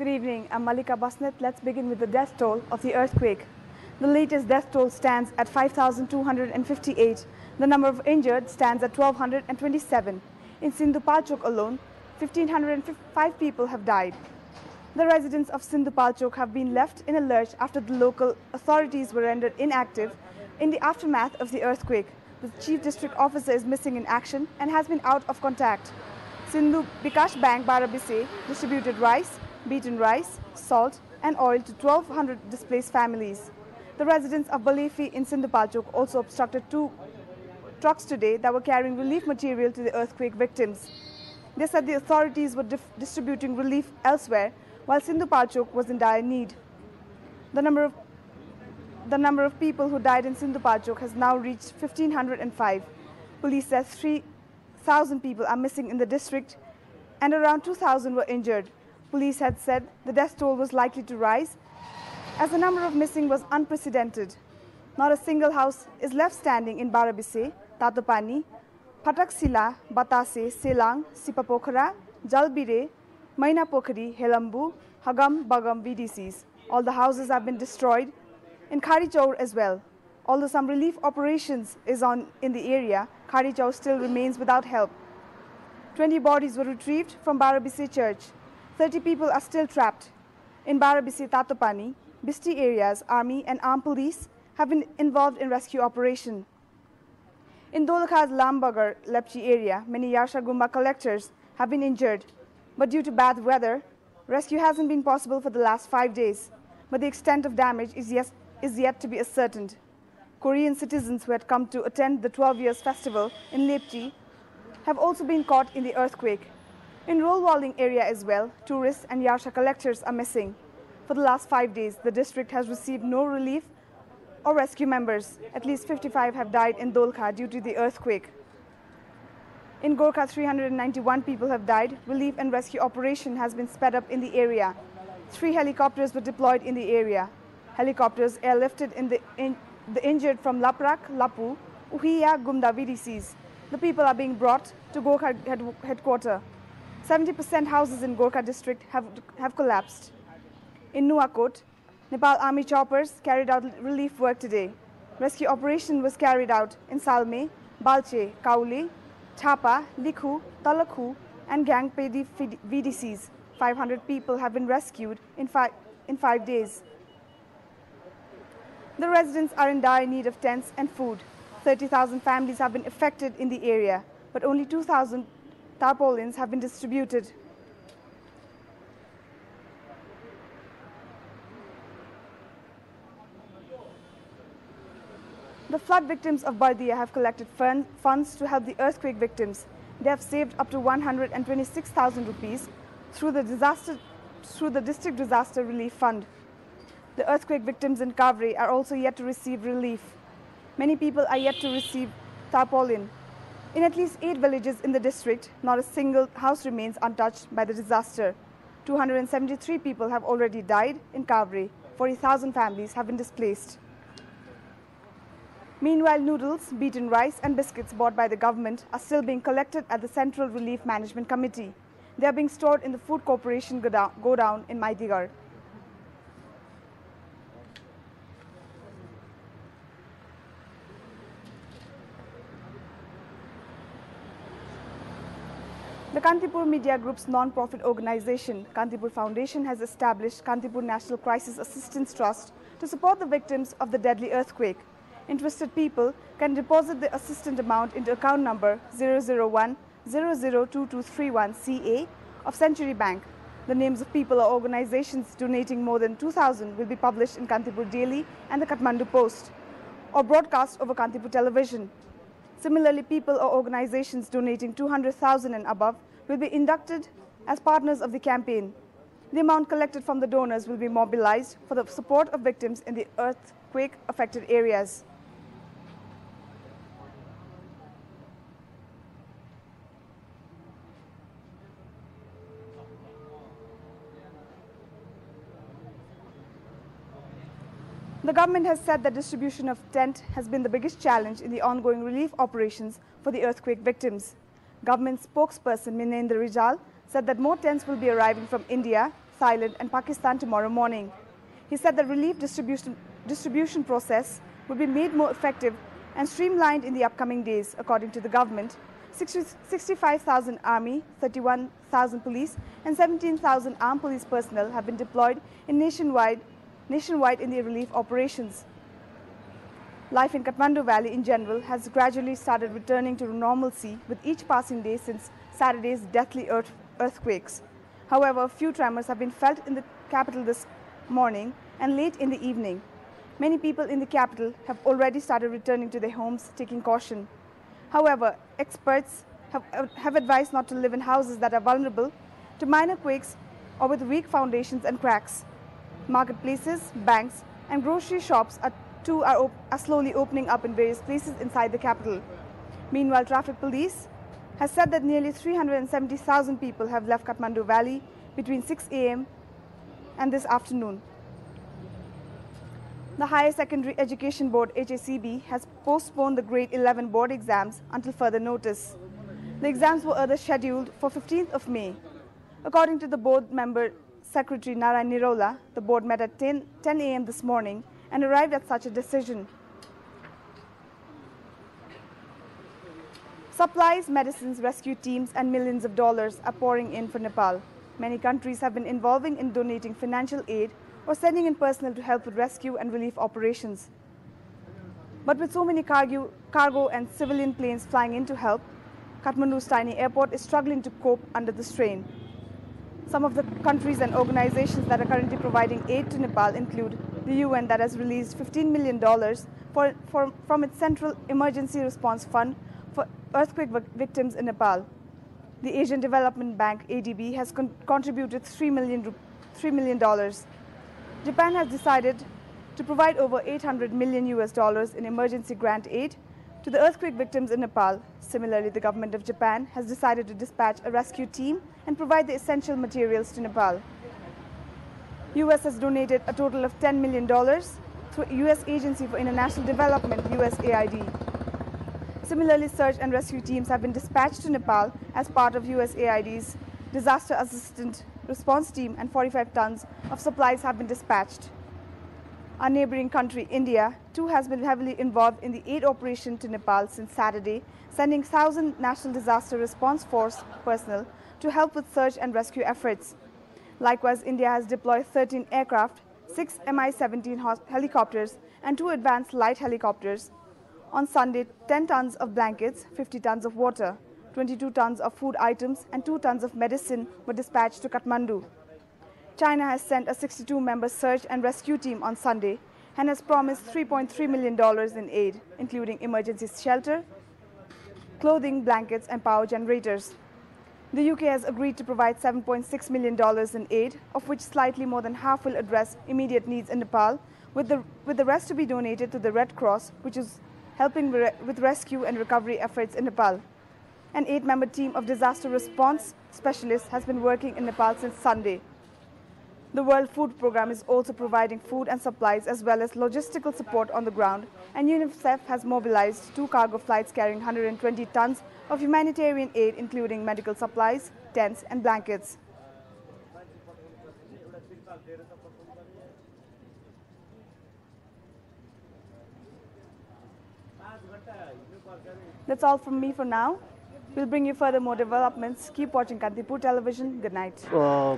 Good evening. I'm Malika Basnet. Let's begin with the death toll of the earthquake. The latest death toll stands at 5,258. The number of injured stands at 1,227. In Sindhupalchok alone, 1,505 people have died. The residents of Sindhupalchok have been left in a lurch after the local authorities were rendered inactive in the aftermath of the earthquake. The chief district officer is missing in action and has been out of contact. Sindhu Bikash Bank Barabise distributed rice, beaten rice, salt, and oil to 1,200 displaced families. The residents of Balefi in Sindhupalchok also obstructed two trucks today that were carrying relief material to the earthquake victims. They said the authorities were distributing relief elsewhere while Sindhupalchok was in dire need. The number of the number of people who died in Sindhupalchok has now reached 1,505. Police says 3,000 people are missing in the district and around 2,000 were injured. Police had said the death toll was likely to rise as the number of missing was unprecedented. Not a single house is left standing in Barabise, Tatopani, Pataksila, Batase, Selang, Sipapokhara, Jalbire, Maina Pokhari, Helambu, Hagam, Bagam VDCs. All the houses have been destroyed in Kharichaur as well. Although some relief operations is on in the area, Kharichaur still remains without help. 20 bodies were retrieved from Barabise church. 30 people are still trapped. In Barabise Tatopani, Bisti areas, army and armed police have been involved in rescue operation. In Dolakha's Lambagar, Lepchi area, many Yarsha Gumba collectors have been injured. But due to bad weather, rescue hasn't been possible for the last five days. But the extent of damage is yet, is yet to be ascertained. Korean citizens who had come to attend the 12 years festival in Lepchi have also been caught in the earthquake. In Rolwaling area as well, tourists and Yarsha collectors are missing. For the last five days, the district has received no relief or rescue members. At least 55 have died in Dolkha due to the earthquake. In Gorkha, 391 people have died. Relief and rescue operation has been sped up in the area. Three helicopters were deployed in the area. Helicopters airlifted in the, in, the injured from Laprak, Lapu, Uhiya, Gumda VDCs. The people are being brought to Gorkha head, headquarters. 70% houses in Gorkha district have, have collapsed. In Nuwakot, Nepal Army choppers carried out relief work today. Rescue operation was carried out in Salme, Balche, Kauli, Thapa, Likhu, Talakhu, and Gangpedi VDCs. 500 people have been rescued in five, in five days. The residents are in dire need of tents and food. 30,000 families have been affected in the area, but only 2,000 tarpaulins have been distributed. The flood victims of Bardia have collected fund, funds to help the earthquake victims. They have saved up to 126,000 rupees through the disaster through the district disaster relief fund. The earthquake victims in Kavri are also yet to receive relief. Many people are yet to receive tarpaulin. In at least eight villages in the district, not a single house remains untouched by the disaster. 273 people have already died in Kavri. 40,000 families have been displaced. Meanwhile, noodles, beaten rice and biscuits bought by the government are still being collected at the Central Relief Management Committee. They are being stored in the Food Corporation godown in Maitighar. The Kantipur Media Group's non-profit organization, Kantipur Foundation, has established Kantipur National Crisis Assistance Trust to support the victims of the deadly earthquake. Interested people can deposit the assistant amount into account number 001 002231CA of Century Bank. The names of people or organizations donating more than 2,000 will be published in Kantipur Daily and the Kathmandu Post or broadcast over Kantipur television. Similarly, people or organizations donating 200,000 and above will be inducted as partners of the campaign. The amount collected from the donors will be mobilized for the support of victims in the earthquake affected areas. The government has said that distribution of tent has been the biggest challenge in the ongoing relief operations for the earthquake victims. Government spokesperson Minendra Rijal said that more tents will be arriving from India, Thailand, and Pakistan tomorrow morning. He said the relief distribution, distribution process will be made more effective and streamlined in the upcoming days, according to the government. 65,000 army, 31,000 police, and 17,000 armed police personnel have been deployed in nationwide, nationwide in the relief operations. Life in Kathmandu Valley in general has gradually started returning to normalcy with each passing day since Saturday's deathly earth earthquakes. However, few tremors have been felt in the capital this morning and late in the evening. Many people in the capital have already started returning to their homes, taking caution. However, experts have, have advised not to live in houses that are vulnerable to minor quakes or with weak foundations and cracks. Marketplaces, banks, and grocery shops are, too are, are slowly opening up in various places inside the capital. Meanwhile, traffic police has said that nearly 370,000 people have left Kathmandu Valley between 6 a.m. and this afternoon. The Higher Secondary Education Board HSEB has postponed the grade 11 board exams until further notice. The exams were other scheduled for 15th of May. According to the board member secretary Narayan Nirola, the board met at 10, 10 a.m. this morning and arrived at such a decision. Supplies, medicines, rescue teams, and millions of dollars are pouring in for Nepal. Many countries have been involving in donating financial aid or sending in personnel to help with rescue and relief operations. But with so many cargo, cargo and civilian planes flying in to help, Kathmandu's tiny airport is struggling to cope under the strain. Some of the countries and organizations that are currently providing aid to Nepal include the UN that has released $15 million for, for, from its Central Emergency Response Fund for earthquake victims in Nepal. The Asian Development Bank, ADB, has con contributed $3 million, $3 million. Japan has decided to provide over 800 million US dollars in emergency grant aid to the earthquake victims in Nepal. Similarly, the government of Japan has decided to dispatch a rescue team and provide the essential materials to Nepal. US has donated a total of $10 million through US Agency for International Development, USAID. Similarly, search and rescue teams have been dispatched to Nepal as part of USAID's disaster assistance response team and 45 tons of supplies have been dispatched. Our neighboring country, India, too has been heavily involved in the aid operation to Nepal since Saturday, sending 1,000 National Disaster Response Force personnel to help with search and rescue efforts. Likewise, India has deployed 13 aircraft, 6 Mi-17 helicopters, and two advanced light helicopters. On Sunday, 10 tons of blankets, 50 tons of water, 22 tons of food items and 2 tons of medicine were dispatched to Kathmandu. China has sent a 62-member search and rescue team on Sunday and has promised $3.3 million in aid, including emergency shelter, clothing, blankets, and power generators. The UK has agreed to provide $7.6 million in aid, of which slightly more than half will address immediate needs in Nepal, with the, with the rest to be donated to the Red Cross, which is helping with rescue and recovery efforts in Nepal. An eight-member team of disaster response specialists has been working in Nepal since Sunday. The World Food Programme is also providing food and supplies as well as logistical support on the ground, and UNICEF has mobilized two cargo flights carrying 120 tons of humanitarian aid, including medical supplies, tents, and blankets. That's all from me for now. We'll bring you further more developments. Keep watching Kantipur Television. Good night. Uh,